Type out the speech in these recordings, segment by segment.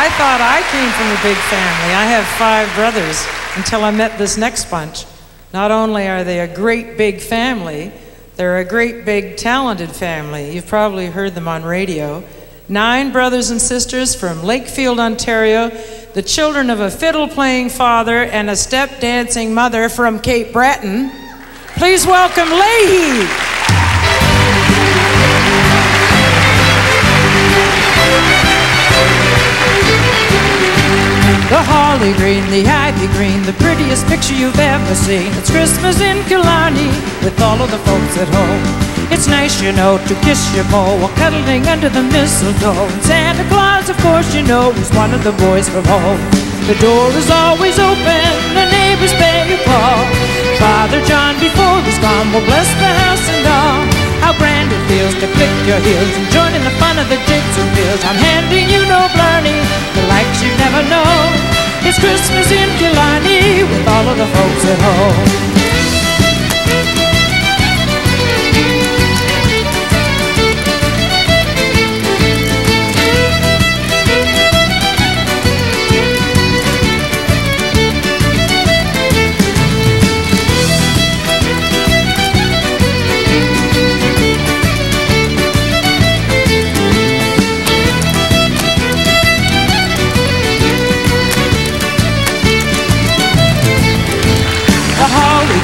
I thought I came from a big family. I have five brothers until I met this next bunch. Not only are they a great big family, they're a great big talented family. You've probably heard them on radio. Nine brothers and sisters from Lakefield, Ontario, the children of a fiddle playing father and a step dancing mother from Cape Breton. Please welcome Leahy. The green, the ivy green, the prettiest picture you've ever seen. It's Christmas in Killarney with all of the folks at home. It's nice, you know, to kiss your beau while cuddling under the mistletoe. And Santa Claus, of course, you know, is one of the boys from home. The door is always open, the neighbors pay a call. Father John, before he's gone, will bless the house and all. How grand it feels to click your heels and join in the fun of the jigs and reels. I'm handing you no blarney, the likes you never know. It's Christmas in Killarney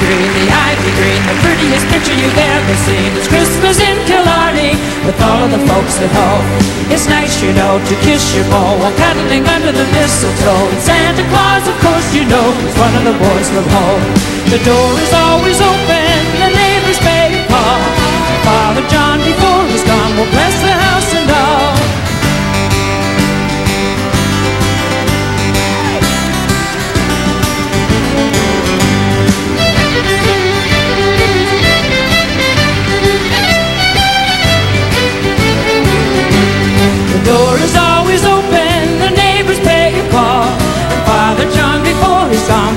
green, the ivy green, the prettiest picture you've ever seen. It's Christmas in Killarney with all of the folks at home. It's nice, you know, to kiss your beau while cuddling under the mistletoe. And Santa Claus, of course, you know, is one of the boys from home. The door is always open,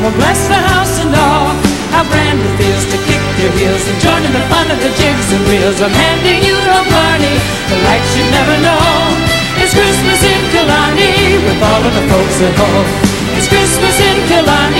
will bless the house and all. How grand it feels to kick your heels and join in the fun of the jigs and reels. I'm handing you no money, the lights you never know. It's Christmas in Killarney with all of the folks at home. It's Christmas in Killarney